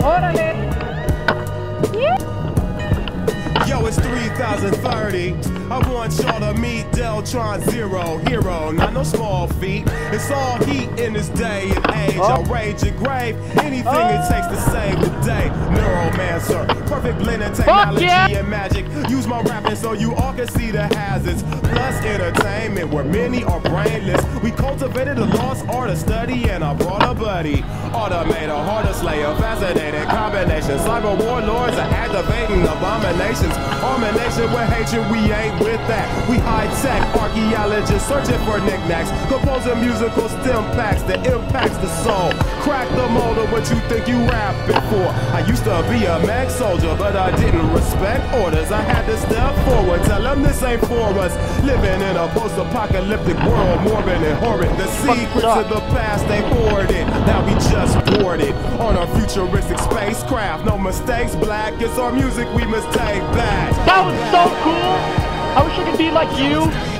ほらね。3030. I want y'all to meet Deltron Zero, hero, not no small feat. It's all heat in this day and age. Oh. I'll rage your grave, anything it takes to save the day. Neuromancer, perfect blend of technology yeah. and magic. Use my rapping so you all can see the hazards. Plus entertainment, where many are brainless. We cultivated a lost art of study, and I brought buddy. Automator, harder slayer, fascinating combination. Cyber warlords are activating abominations. Armination with hatred, we ain't with that. We high tech archaeologists searching for knickknacks. Composing musical stem packs that impacts the soul. Crack the mold of what you think you rapping for. I used to be a mag soldier, but I didn't respect orders. I had to step ain't for us. Living in a post-apocalyptic world, morbid and horrid. The secrets of the past they hoarded. Now we just boarded on a futuristic spacecraft. No mistakes, black. It's our music we must take back. That was so cool. I wish I could be like you.